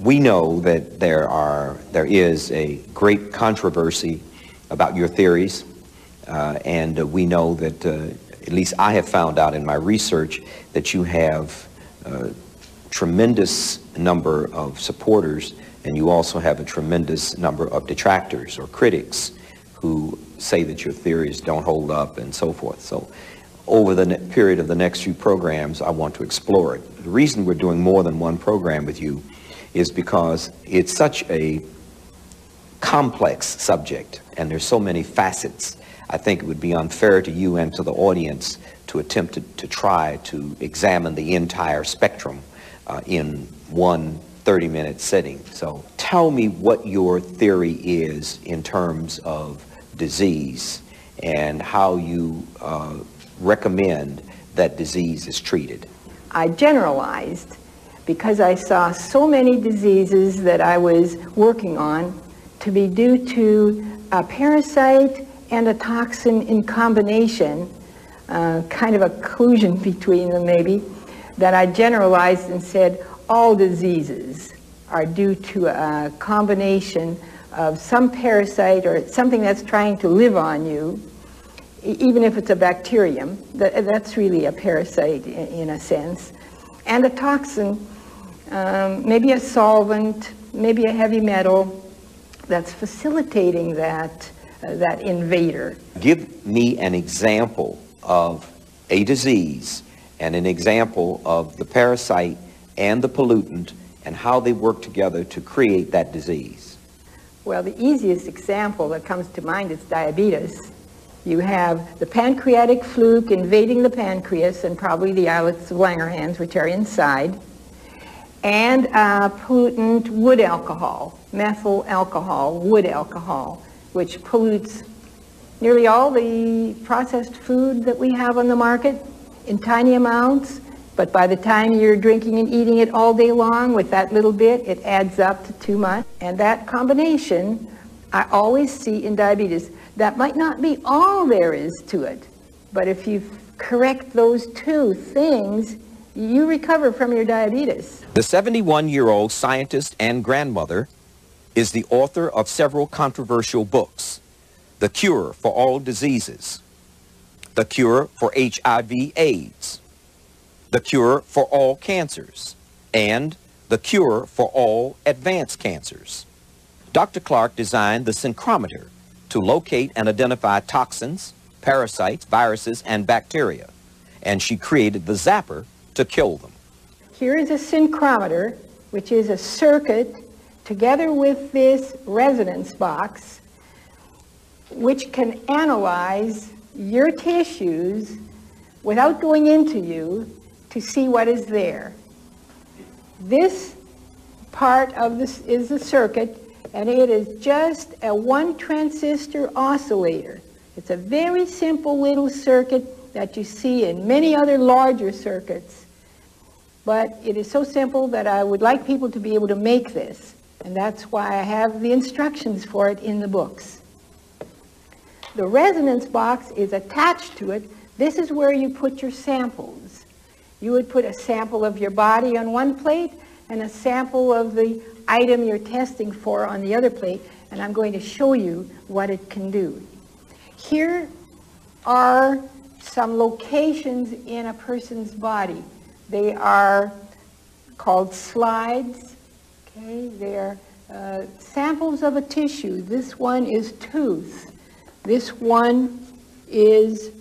we know that there are there is a great controversy about your theories, uh, and uh, we know that uh, at least I have found out in my research that you have a tremendous number of supporters, and you also have a tremendous number of detractors or critics who say that your theories don't hold up and so forth. So over the period of the next few programs, I want to explore it. The reason we're doing more than one program with you is because it's such a complex subject and there's so many facets. I think it would be unfair to you and to the audience to attempt to, to try to examine the entire spectrum uh, in one 30-minute setting. So tell me what your theory is in terms of disease and how you uh, recommend that disease is treated. I generalized because I saw so many diseases that I was working on to be due to a parasite and a toxin in combination, uh, kind of a collusion between them maybe, that I generalized and said all diseases are due to a combination of some parasite or something that's trying to live on you, even if it's a bacterium, that, that's really a parasite in, in a sense, and a toxin um, maybe a solvent, maybe a heavy metal that's facilitating that, uh, that invader. Give me an example of a disease and an example of the parasite and the pollutant and how they work together to create that disease. Well, the easiest example that comes to mind is diabetes. You have the pancreatic fluke invading the pancreas and probably the islets of Langerhans, which are inside and uh, pollutant wood alcohol, methyl alcohol, wood alcohol, which pollutes nearly all the processed food that we have on the market in tiny amounts. But by the time you're drinking and eating it all day long with that little bit, it adds up to too much. And that combination, I always see in diabetes. That might not be all there is to it, but if you correct those two things, you recover from your diabetes. The 71-year-old scientist and grandmother is the author of several controversial books. The Cure for All Diseases, The Cure for HIV-AIDS, The Cure for All Cancers, and The Cure for All Advanced Cancers. Dr. Clark designed the syncrometer to locate and identify toxins, parasites, viruses, and bacteria. And she created the zapper to kill them. Here is a syncrometer, which is a circuit together with this resonance box, which can analyze your tissues without going into you to see what is there. This part of this is the circuit, and it is just a one transistor oscillator. It's a very simple little circuit that you see in many other larger circuits. But it is so simple that I would like people to be able to make this. And that's why I have the instructions for it in the books. The resonance box is attached to it. This is where you put your samples. You would put a sample of your body on one plate and a sample of the item you're testing for on the other plate, and I'm going to show you what it can do. Here are some locations in a person's body. They are called slides. Okay, they're uh, samples of a tissue. This one is tooth. This one is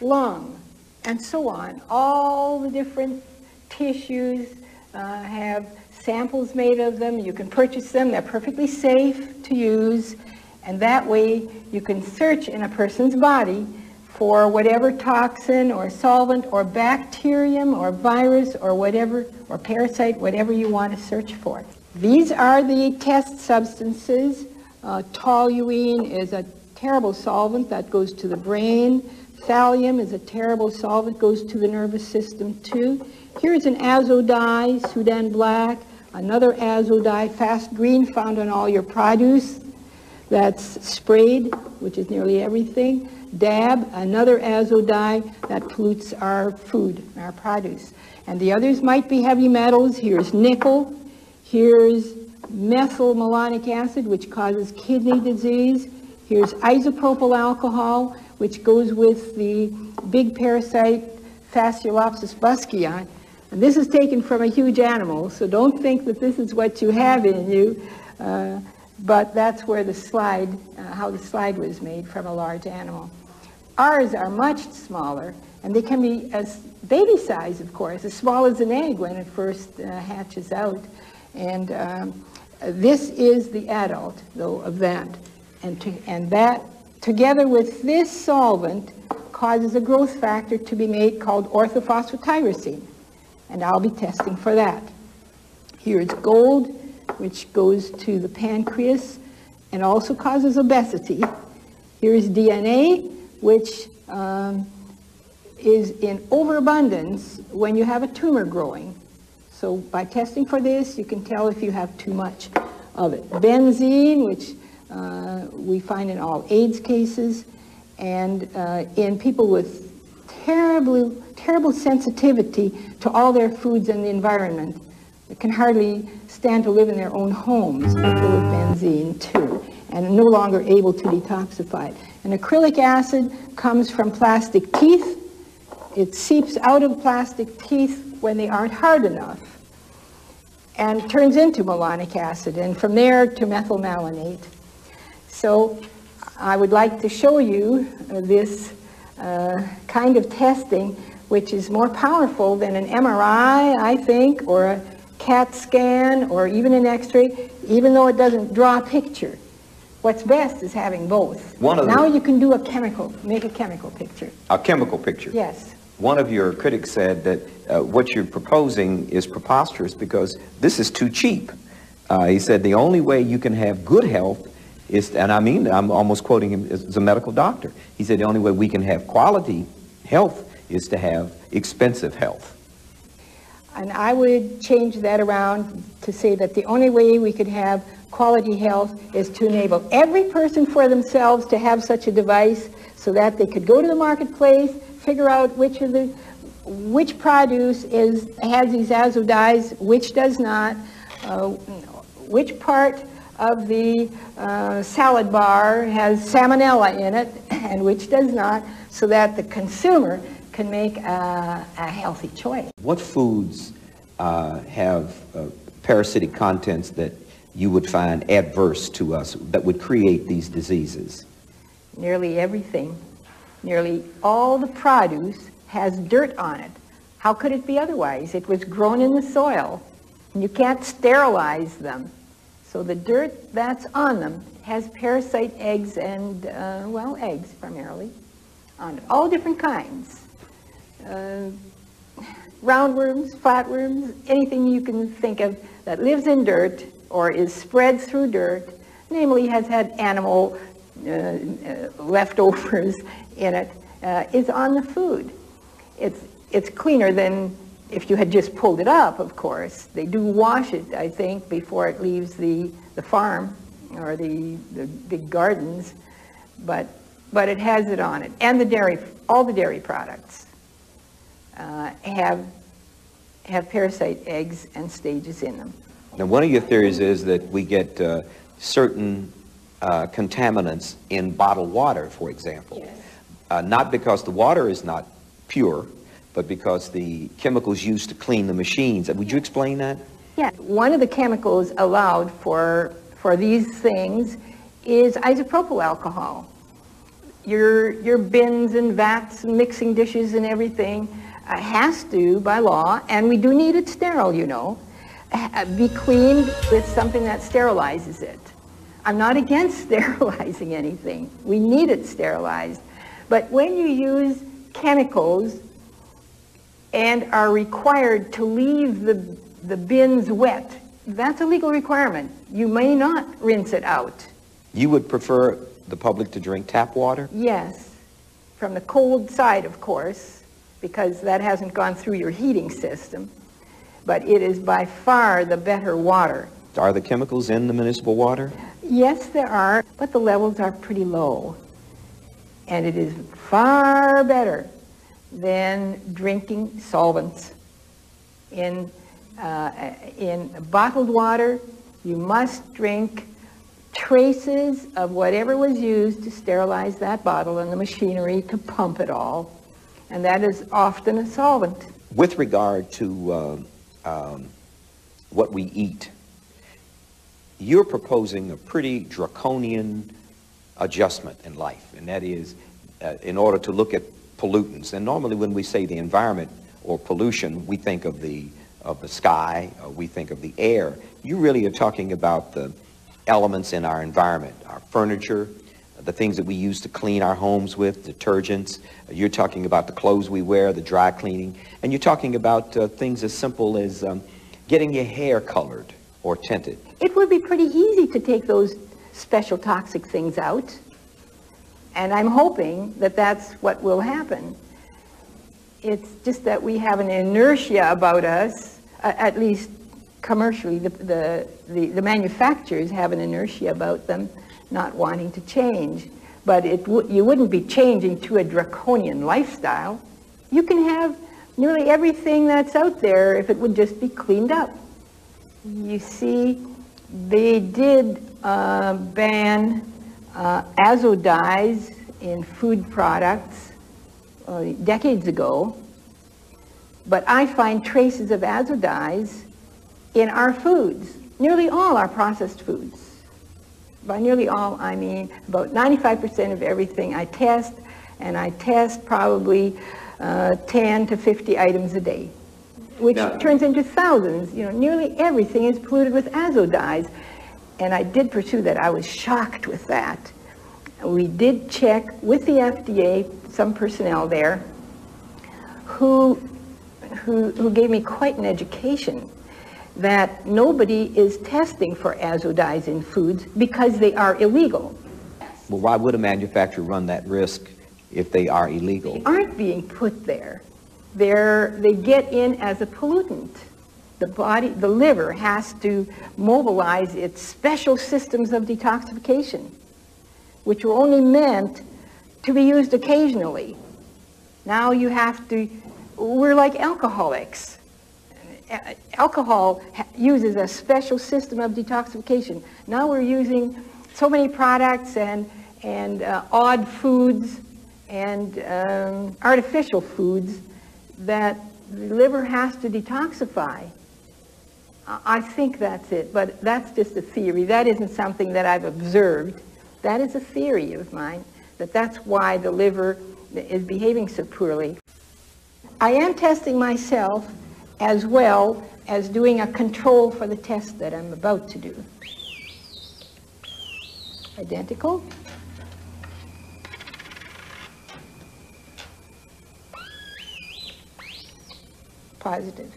lung, and so on. All the different tissues uh, have samples made of them. You can purchase them. They're perfectly safe to use. And that way you can search in a person's body for whatever toxin or solvent or bacterium or virus or whatever, or parasite, whatever you want to search for. These are the test substances. Uh, toluene is a terrible solvent that goes to the brain. Thallium is a terrible solvent, goes to the nervous system too. Here's an azo dye, Sudan black, another azo dye, fast green, found on all your produce that's sprayed, which is nearly everything. Dab, another azo dye that pollutes our food, our produce. And the others might be heavy metals. Here's nickel. Here's methylmalonic acid, which causes kidney disease. Here's isopropyl alcohol, which goes with the big parasite Fasciolopsis buskii. And this is taken from a huge animal, so don't think that this is what you have in you. Uh, but that's where the slide, uh, how the slide was made from a large animal. Ours are much smaller, and they can be as baby size, of course, as small as an egg when it first uh, hatches out. And um, this is the adult, though, of that. And, to, and that, together with this solvent, causes a growth factor to be made called orthophosphotyrosine. And I'll be testing for that. Here is gold, which goes to the pancreas and also causes obesity. Here is DNA, which um, is in overabundance when you have a tumor growing. So by testing for this, you can tell if you have too much of it. Benzene, which uh, we find in all AIDS cases, and uh, in people with terribly, terrible sensitivity to all their foods and the environment. Can hardly stand to live in their own homes, people with benzene too, and no longer able to detoxify it. And acrylic acid comes from plastic teeth. It seeps out of plastic teeth when they aren't hard enough and turns into malonic acid, and from there to methylmalonate. So I would like to show you uh, this uh, kind of testing, which is more powerful than an MRI, I think, or a CAT scan, or even an X-ray, even though it doesn't draw a picture. What's best is having both. One of now the- you can do a chemical, make a chemical picture. A chemical picture. Yes. One of your critics said that uh, what you're proposing is preposterous because this is too cheap. Uh, he said the only way you can have good health is, and I mean, I'm almost quoting him as a medical doctor. He said the only way we can have quality health is to have expensive health. And I would change that around to say that the only way we could have quality health is to enable every person for themselves to have such a device so that they could go to the marketplace, figure out which of the which produce is has these azo dyes, which does not, uh, which part of the uh, salad bar has salmonella in it and which does not, so that the consumer can make a, a healthy choice. What foods uh, have uh, parasitic contents that you would find adverse to us that would create these diseases? Nearly everything, nearly all the produce has dirt on it. How could it be otherwise? It was grown in the soil. And you can't sterilize them. So the dirt that's on them has parasite eggs and, uh, well, eggs primarily on it. All different kinds. Uh, roundworms, flatworms, anything you can think of that lives in dirt or is spread through dirt, namely has had animal uh, uh, leftovers in it, uh, is on the food. It's, it's cleaner than if you had just pulled it up, of course. They do wash it, I think, before it leaves the, the farm or the, the big gardens, but, but it has it on it. And the dairy, all the dairy products uh, have, have parasite eggs and stages in them. Now, one of your theories is that we get uh, certain uh, contaminants in bottled water, for example. Yes. Uh, not because the water is not pure, but because the chemicals used to clean the machines. Would you explain that? Yeah, one of the chemicals allowed for, for these things is isopropyl alcohol. Your, your bins and vats and mixing dishes and everything uh, has to, by law, and we do need it sterile, you know, uh, be cleaned with something that sterilizes it. I'm not against sterilizing anything. We need it sterilized. But when you use chemicals and are required to leave the, the bins wet, that's a legal requirement. You may not rinse it out. You would prefer the public to drink tap water? Yes, from the cold side, of course, because that hasn't gone through your heating system. But it is by far the better water. Are the chemicals in the municipal water? Yes, there are, but the levels are pretty low. And it is far better than drinking solvents in uh, in bottled water, you must drink traces of whatever was used to sterilize that bottle and the machinery to pump it all. And that is often a solvent. With regard to uh, um, what we eat, you're proposing a pretty draconian adjustment in life, and that is uh, in order to look at pollutants. And normally when we say the environment or pollution, we think of the, of the sky, we think of the air. You really are talking about the elements in our environment, our furniture, the things that we use to clean our homes with, detergents. You're talking about the clothes we wear, the dry cleaning. And you're talking about uh, things as simple as um, getting your hair colored or tinted. It would be pretty easy to take those special toxic things out. And I'm hoping that that's what will happen. It's just that we have an inertia about us, uh, at least commercially, the, the, the, the, manufacturers have an inertia about them not wanting to change. But it you wouldn't be changing to a draconian lifestyle. You can have nearly everything that's out there if it would just be cleaned up. You see, they did uh, ban uh, azo dyes in food products uh, decades ago, but I find traces of azo dyes in our foods, nearly all our processed foods. By nearly all, I mean about 95% of everything I test, and I test probably uh, 10 to 50 items a day, which turns into thousands. You know, nearly everything is polluted with azo dyes. And I did pursue that. I was shocked with that. We did check with the FDA, some personnel there, who, who, who gave me quite an education that nobody is testing for azo dyes in foods because they are illegal. Well, why would a manufacturer run that risk if they are illegal? They aren't being put there. They're, they get in as a pollutant. The body, the liver has to mobilize its special systems of detoxification, which were only meant to be used occasionally. Now you have to, we're like alcoholics alcohol uses a special system of detoxification. Now we're using so many products and, and uh, odd foods and um, artificial foods that the liver has to detoxify. I think that's it, but that's just a theory. That isn't something that I've observed. That is a theory of mine, that that's why the liver is behaving so poorly. I am testing myself as well as doing a control for the test that I'm about to do. Identical. Positive.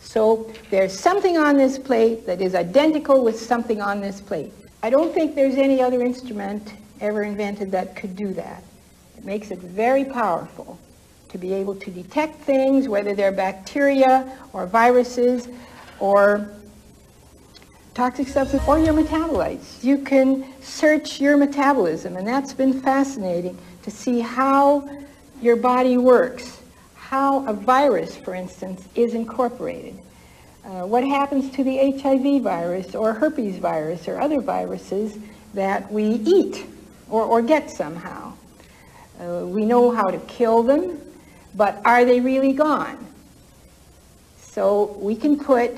So there's something on this plate that is identical with something on this plate. I don't think there's any other instrument ever invented that could do that. It makes it very powerful to be able to detect things, whether they're bacteria or viruses or toxic substances or your metabolites. You can search your metabolism, and that's been fascinating to see how your body works, how a virus, for instance, is incorporated. Uh, what happens to the HIV virus or herpes virus or other viruses that we eat or, or get somehow. Uh, we know how to kill them. But are they really gone? So we can put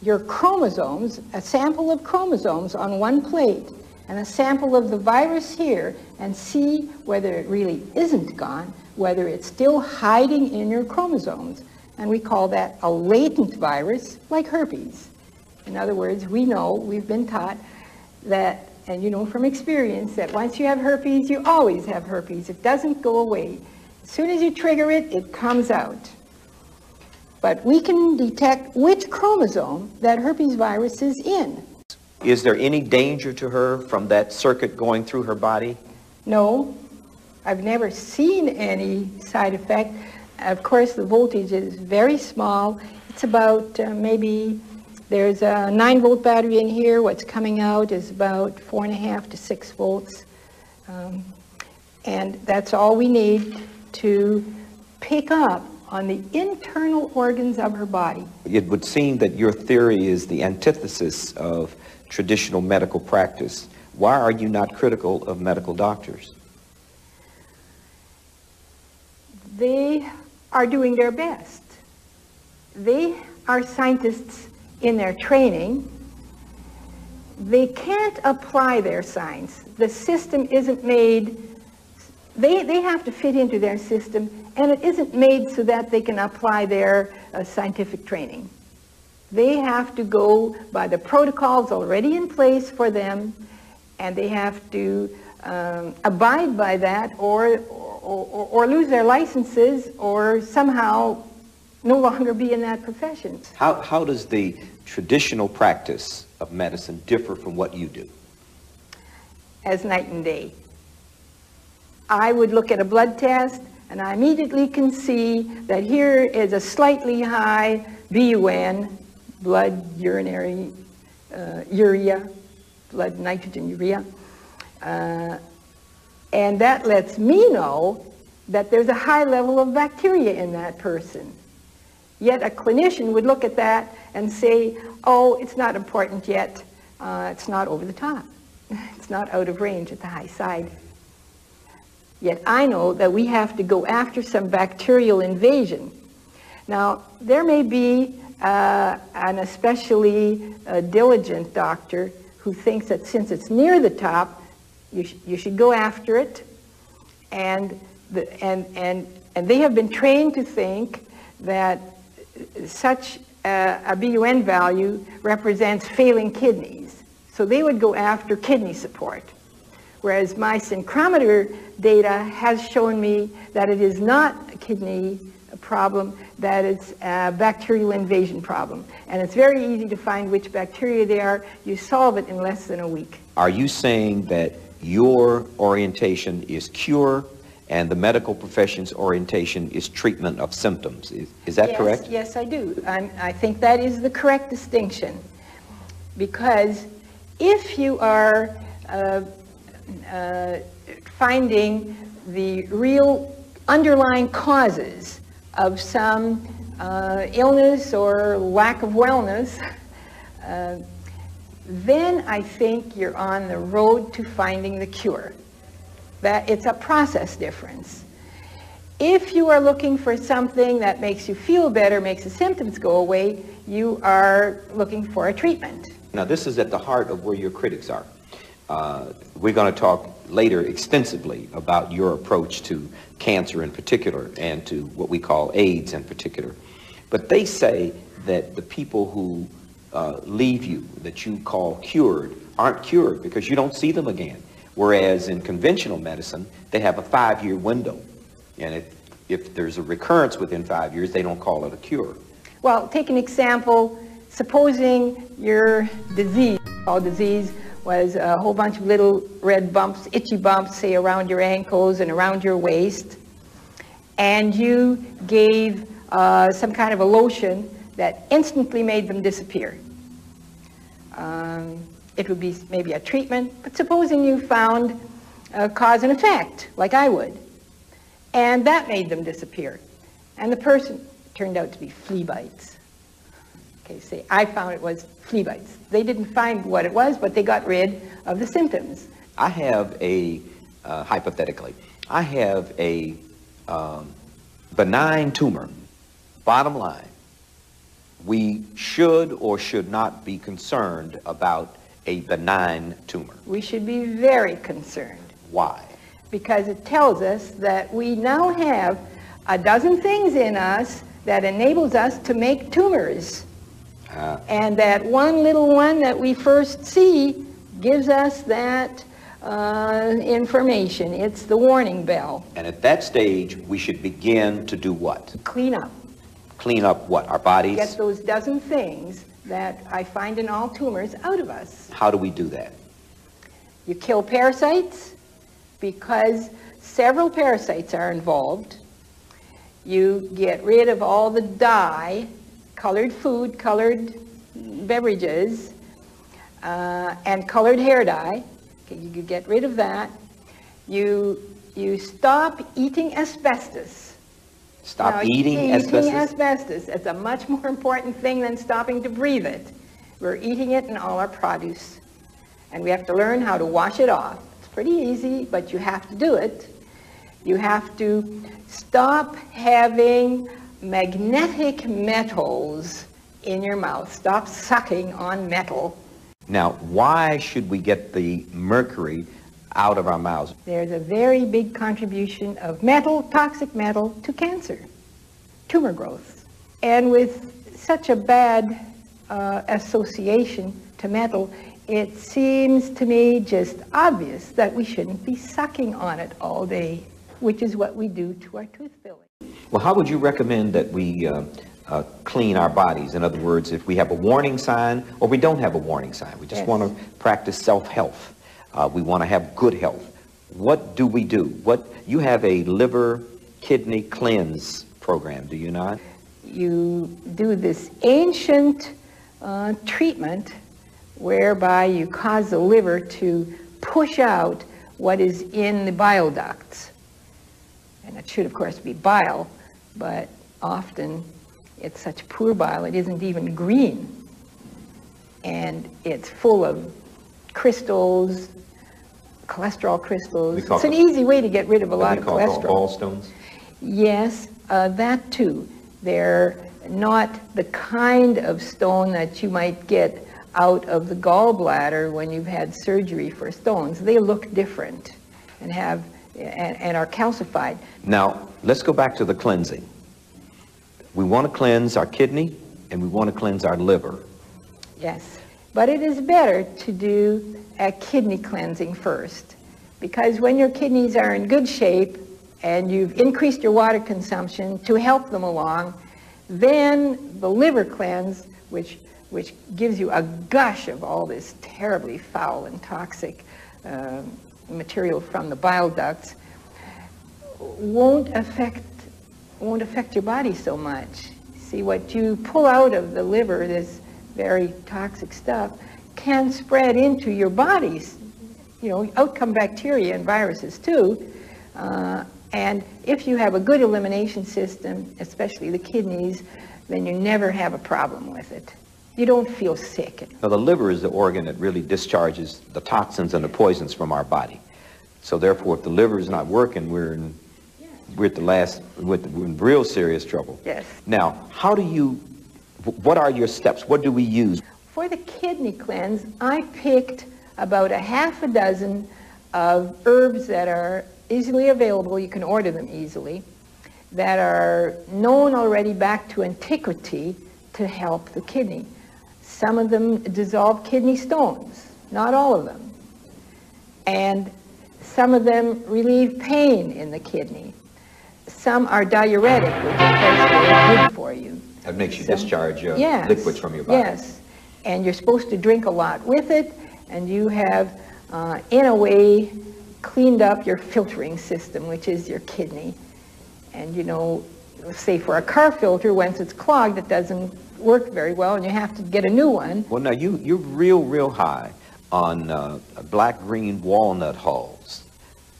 your chromosomes, a sample of chromosomes on one plate and a sample of the virus here and see whether it really isn't gone, whether it's still hiding in your chromosomes. And we call that a latent virus, like herpes. In other words, we know, we've been taught that, and you know from experience, that once you have herpes, you always have herpes. It doesn't go away. As soon as you trigger it, it comes out. But we can detect which chromosome that herpes virus is in. Is there any danger to her from that circuit going through her body? No. I've never seen any side effect. Of course, the voltage is very small. It's about uh, maybe, there's a 9 volt battery in here. What's coming out is about 4.5 to 6 volts. Um, and that's all we need to pick up on the internal organs of her body. It would seem that your theory is the antithesis of traditional medical practice. Why are you not critical of medical doctors? They are doing their best. They are scientists in their training. They can't apply their science. The system isn't made, they, they have to fit into their system, and it isn't made so that they can apply their uh, scientific training. They have to go by the protocols already in place for them, and they have to um, abide by that or, or, or, lose their licenses or somehow no longer be in that profession. How, how does the traditional practice of medicine differ from what you do? As night and day. I would look at a blood test and I immediately can see that here is a slightly high BUN, blood urinary uh, urea, blood nitrogen urea. Uh, and that lets me know that there's a high level of bacteria in that person. Yet a clinician would look at that and say, oh, it's not important yet. Uh, it's not over the top. It's not out of range at the high side. Yet I know that we have to go after some bacterial invasion. Now, there may be uh, an especially uh, diligent doctor who thinks that since it's near the top, you, sh you should go after it. And, the, and, and, and they have been trained to think that such a, a BUN value represents failing kidneys. So they would go after kidney support. Whereas my syncrometer data has shown me that it is not a kidney problem, that it's a bacterial invasion problem. And it's very easy to find which bacteria they are. You solve it in less than a week. Are you saying that your orientation is cure and the medical profession's orientation is treatment of symptoms. Is, is that yes, correct? Yes, I do. I'm, i think that is the correct distinction. Because if you are uh, uh, finding the real underlying causes of some uh, illness or lack of wellness, uh, then I think you're on the road to finding the cure. That it's a process difference. If you are looking for something that makes you feel better, makes the symptoms go away, you are looking for a treatment. Now this is at the heart of where your critics are. Uh, we're going to talk later extensively about your approach to cancer in particular and to what we call AIDS in particular. But they say that the people who uh, leave you, that you call cured, aren't cured because you don't see them again. Whereas in conventional medicine, they have a five-year window. And if, if there's a recurrence within five years, they don't call it a cure. Well, take an example. Supposing your disease, all disease, was a whole bunch of little red bumps, itchy bumps, say around your ankles and around your waist, and you gave uh, some kind of a lotion that instantly made them disappear. Um, it would be maybe a treatment, but supposing you found a cause and effect, like I would, and that made them disappear. And the person turned out to be flea bites. Okay, see, I found it was flea bites. They didn't find what it was, but they got rid of the symptoms. I have a, uh, hypothetically, I have a um, benign tumor. Bottom line, we should or should not be concerned about a benign tumor? We should be very concerned. Why? Because it tells us that we now have a dozen things in us that enables us to make tumors. Uh, and that one little one that we first see gives us that uh, information. It's the warning bell. And at that stage, we should begin to do what? Clean up. Clean up what? Our bodies? Get those dozen things that I find in all tumors out of us. How do we do that? You kill parasites because several parasites are involved. You get rid of all the dye, colored food, colored beverages, uh, and colored hair dye. Okay, you get rid of that. You, you stop eating asbestos. Stop Now, eating Eating asbestos? asbestos, it's a much more important thing than stopping to breathe it. We're eating it in all our produce, and we have to learn how to wash it off. It's pretty easy, but you have to do it. You have to stop having magnetic metals in your mouth. Stop sucking on metal. Now, why should we get the mercury out of our mouths? There's a very big contribution of metal, toxic metal, to cancer, tumor growth. And with such a bad uh, association to metal, it seems to me just obvious that we shouldn't be sucking on it all day, which is what we do to our tooth filling. Well, how would you recommend that we uh, uh, clean our bodies? In other words, if we have a warning sign or we don't have a warning sign, we just Yes. want to practice self-health. Uh, we want to have good health. What do we do? What you have a liver kidney cleanse program, do you not? you do this ancient uh, treatment whereby you cause the liver to push out what is in the bile ducts. And it should, of course, be bile, but often it's such poor bile, it isn't even green. And it's full of crystals, cholesterol crystals. It's an easy way to get rid of a lot of cholesterol. gallstones? Yes, uh, that too. They're not the kind of stone that you might get out of the gallbladder when you've had surgery for stones. They look different and have and, and are calcified. Now, let's go back to the cleansing. We want to cleanse our kidney and we want to cleanse our liver. Yes, but it is better to do a kidney cleansing first because when your kidneys are in good shape and you've increased your water consumption to help them along, then the liver cleanse, which, which gives you a gush of all this terribly foul and toxic uh, material from the bile ducts, won't affect won't affect your body so much. See, what you pull out of the liver, this very toxic stuff, can spread into your bodies. You know, out come bacteria and viruses too. Uh, and if you have a good elimination system, especially the kidneys, then you never have a problem with it. You don't feel sick. Now, the liver is the organ that really discharges the toxins and the poisons from our body. So therefore, if the liver is not working, we're in, we're at the last, we're, we're in real serious trouble. Yes. Now, how do you, what are your steps? What do we use? For the kidney cleanse, I picked about a half a dozen of herbs that are easily available, you can order them easily, that are known already back to antiquity to help the kidney. Some of them dissolve kidney stones, not all of them. And some of them relieve pain in the kidney. Some are diuretic, which are good for you. That makes you Some- discharge uh, Yes, liquids from your body. Yes, and you're supposed to drink a lot with it, and you have, uh, in a way, cleaned up your filtering system, which is your kidney. And you know, say for a car filter, once it's clogged, it doesn't work very well, and you have to get a new one. Well, now you, you're real, real high on uh, black-green walnut hulls.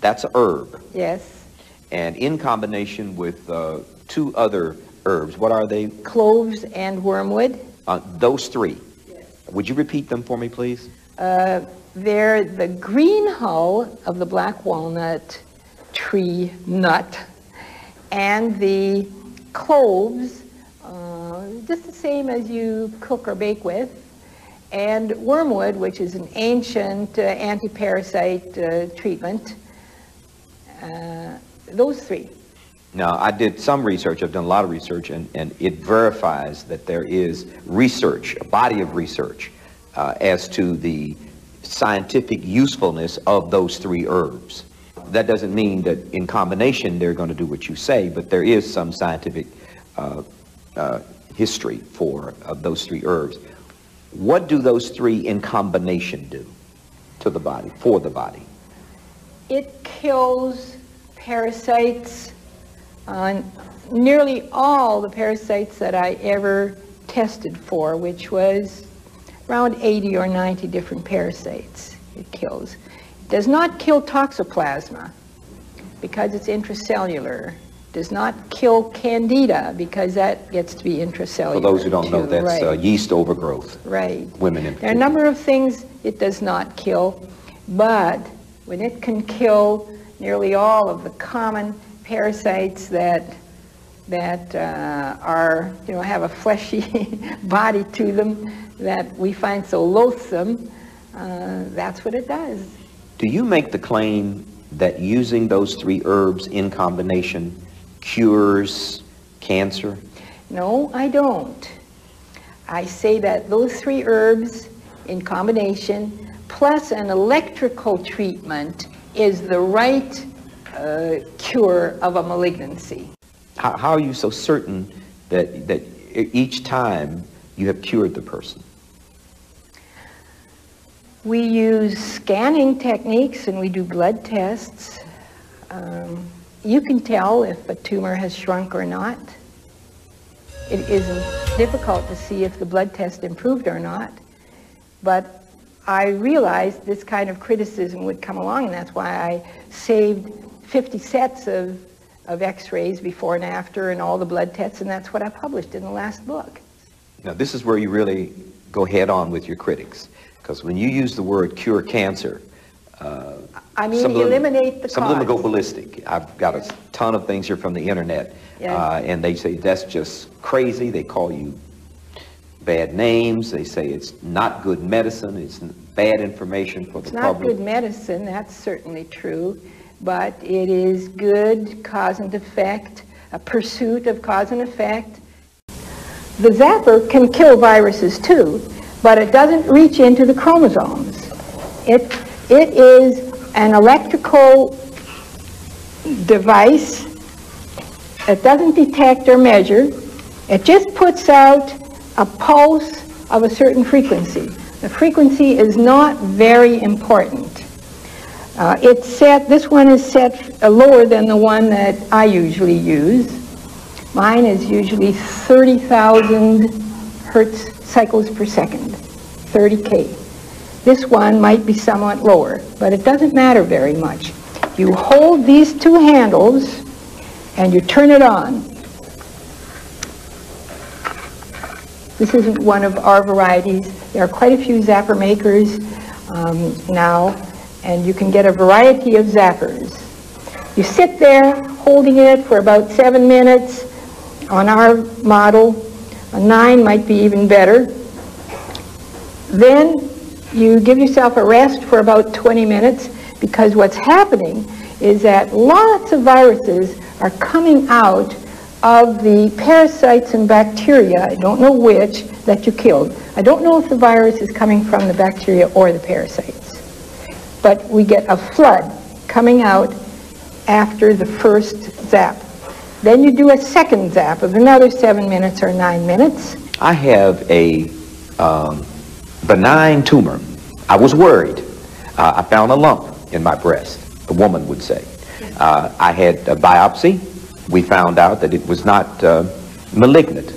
That's a herb. Yes, And in combination with uh, two other herbs, what are they? cloves and wormwood. Uh, those three. Would you repeat them for me, please? Uh, they're the green hull of the black walnut tree nut and the cloves, just the same as you cook or bake with, and wormwood, which is an ancient uh, anti-parasite uh, treatment. Uh, those three. Now, I did some research, I've done a lot of research, and, and it verifies that there is research, a body of research, uh, as to the scientific usefulness of those three herbs. That doesn't mean that in combination they're going to do what you say, but there is some scientific uh, uh, history for uh, those three herbs. What do those three in combination do to the body, for the body? It kills parasites on nearly all the parasites that I ever tested for, which was around 80 or 90 different parasites it kills. It does not kill toxoplasma because it's intracellular does not kill candida because that gets to be intracellular. For those who don't know, too, that's uh, yeast overgrowth. Right. women in There are a number of things it does not kill, but when it can kill nearly all of the common parasites that, that uh, are, you know, have a fleshy body to them that we find so loathsome, uh, that's what it does. Do you make the claim that using those three herbs in combination cures cancer? No, I don't. I say that those three herbs in combination, plus an electrical treatment, is the right uh, cure of a malignancy. How, how are you so certain that, that each time you have cured the person? We use scanning techniques and we do blood tests. Um, you can tell if a tumor has shrunk or not. It isn't difficult to see if the blood test improved or not. But I realized this kind of criticism would come along, and that's why I saved 50 sets of, of x-rays before and after and all the blood tests, and that's what I published in the last book. Now, this is where you really go head on with your critics. Because when you use the word cure cancer, uh, I mean, some of them- eliminate the Some of them go ballistic. I've got a ton of things here from the internet, Yes. uh, and they say that's just crazy. They call you bad names. They say it's not good medicine. It's bad information for the It's not good medicine, that's certainly true, but it is good cause and effect, a pursuit of cause and effect. The zapper can kill viruses too, but it doesn't reach into the chromosomes. It, it is an electrical device. that doesn't detect or measure. It just puts out a pulse of a certain frequency. The frequency is not very important. Uh, it's set, this one is set uh, lower than the one that I usually use. Mine is usually 30,000 hertz cycles per second, 30K. This one might be somewhat lower, but it doesn't matter very much. You hold these two handles and you turn it on. This isn't one of our varieties. There are quite a few zapper makers um, now, and you can get a variety of zappers. You sit there holding it for about seven minutes. On our model, a nine might be even better. Then you give yourself a rest for about 20 minutes because what's happening is that lots of viruses are coming out of the parasites and bacteria, I don't know which, that you killed. I don't know if the virus is coming from the bacteria or the parasites. But we get a flood coming out after the first zap. Then you do a second zap of another seven minutes or nine minutes. I have a um, benign tumor. I was worried. Uh, I found a lump in my breast, a woman would say. Uh, I had a biopsy. We found out that it was not uh, malignant.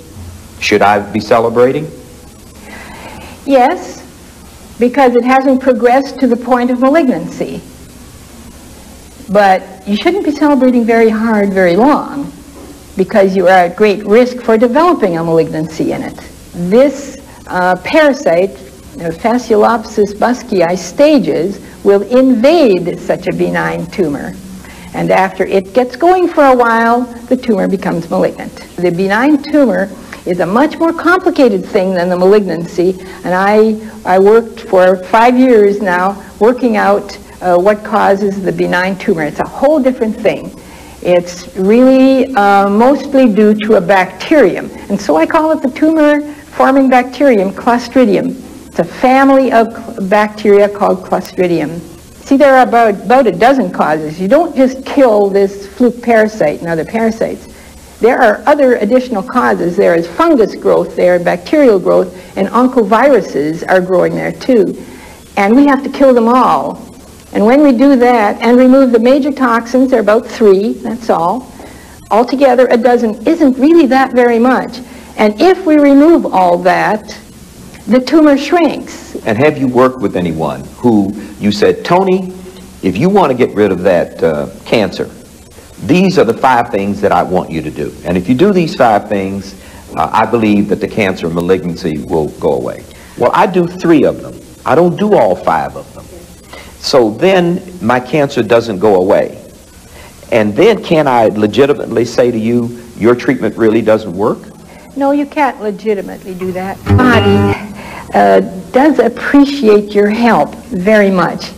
Should I be celebrating? Yes, because it hasn't progressed to the point of malignancy. But you shouldn't be celebrating very hard very long because you are at great risk for developing a malignancy in it. This uh, parasite, uh, Fasciolopsis buskii stages, will invade such a benign tumor. And after it gets going for a while, the tumor becomes malignant. The benign tumor is a much more complicated thing than the malignancy, and I, I worked for five years now working out uh, what causes the benign tumor. It's a whole different thing. It's really uh, mostly due to a bacterium, and so I call it the tumor-forming bacterium, Clostridium. It's a family of bacteria called Clostridium. See, there are about, about a dozen causes. You don't just kill this fluke parasite and other parasites. There are other additional causes. There is fungus growth there, bacterial growth, and oncoviruses are growing there too. And we have to kill them all. And when we do that and remove the major toxins, there are about three, that's all. Altogether, a dozen isn't really that very much. And if we remove all that, the tumor shrinks. And have you worked with anyone who you said, Tony, if you want to get rid of that uh, cancer, These are the five things that I want you to do. And if you do these five things, uh, I believe that the cancer malignancy will go away. Well, I do three of them. I don't do all five of them. So then my cancer doesn't go away. And then can I legitimately say to you, your treatment really doesn't work? No, you can't legitimately do that. Body uh, does appreciate your help very much.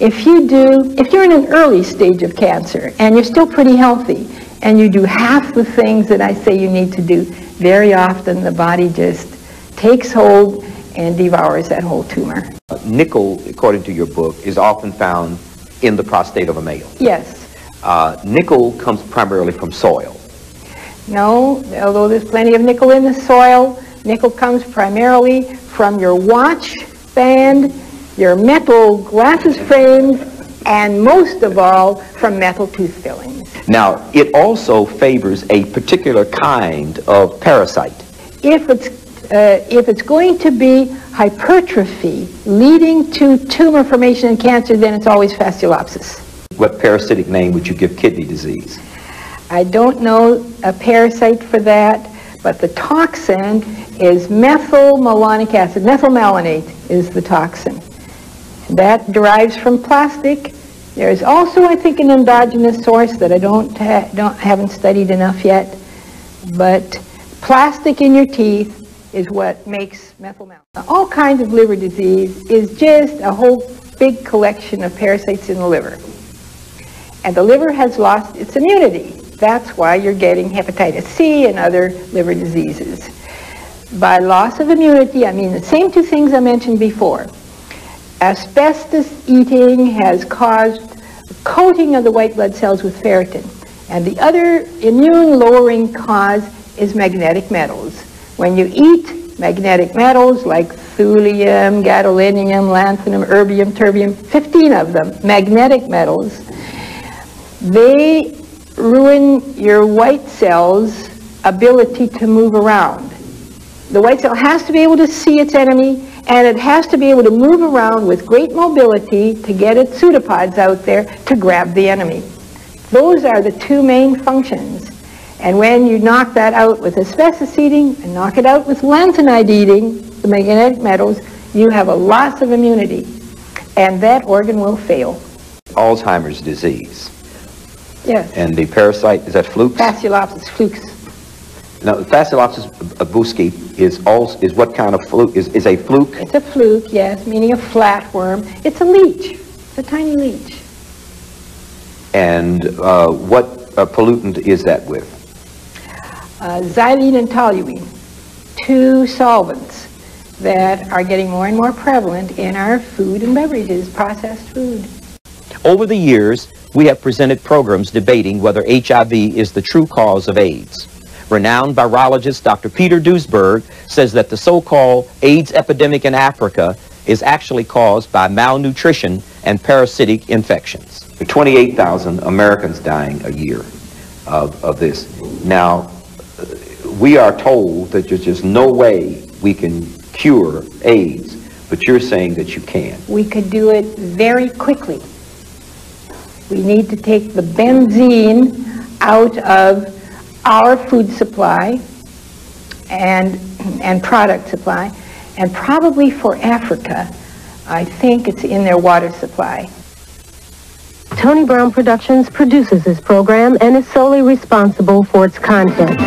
If you do, if you're in an early stage of cancer and you're still pretty healthy and you do half the things that I say you need to do, very often the body just takes hold and devours that whole tumor. Nickel, according to your book, is often found in the prostate of a male. Yes. Uh, nickel comes primarily from soil. No, although there's plenty of nickel in the soil, nickel comes primarily from your watch band, your metal glasses frames, and most of all from metal tooth fillings. Now, it also favors a particular kind of parasite. If it's, uh, if it's going to be hypertrophy leading to tumor formation and cancer, then it's always fasciolopsis. What parasitic name would you give kidney disease? I don't know a parasite for that, but the toxin is methylmalonic acid. Methylmalonate is the toxin. That derives from plastic. There is also, I think, an endogenous source that I don't, ha don't haven't studied enough yet. But plastic in your teeth is what makes methylmalonate. All kinds of liver disease is just a whole big collection of parasites in the liver. And the liver has lost its immunity. That's why you're getting hepatitis C and other liver diseases. By loss of immunity, I mean the same two things I mentioned before. Asbestos eating has caused coating of the white blood cells with ferritin. And the other immune lowering cause is magnetic metals. When you eat magnetic metals like thulium, gadolinium, lanthanum, erbium, terbium, 15 of them, magnetic metals, they ruin your white cell's ability to move around. The white cell has to be able to see its enemy and it has to be able to move around with great mobility to get its pseudopods out there to grab the enemy. Those are the two main functions. And when you knock that out with asbestos eating and knock it out with lanthanide eating, the magnetic metals, you have a loss of immunity. And that organ will fail. Alzheimer's disease. Yes. And the parasite, is that flukes? Fasciolopsis flukes. Now, Fasciolopsis buskii is also, is what kind of fluke? Is, is a fluke? It's a fluke, yes, meaning a flatworm. It's a leech. It's a tiny leech. And uh, what uh, pollutant is that with? Uh, xylene and toluene, two solvents that are getting more and more prevalent in our food and beverages, processed food. Over the years, we have presented programs debating whether HIV is the true cause of AIDS. Renowned virologist Dr. Peter Duesberg says that the so-called AIDS epidemic in Africa is actually caused by malnutrition and parasitic infections. There are 28,000 Americans dying a year of, of this. Now, we are told that there's just no way we can cure AIDS, but you're saying that you can. We could do it very quickly. We need to take the benzene out of our food supply and, and product supply, and probably for Africa, I think it's in their water supply. Tony Brown Productions produces this program and is solely responsible for its content.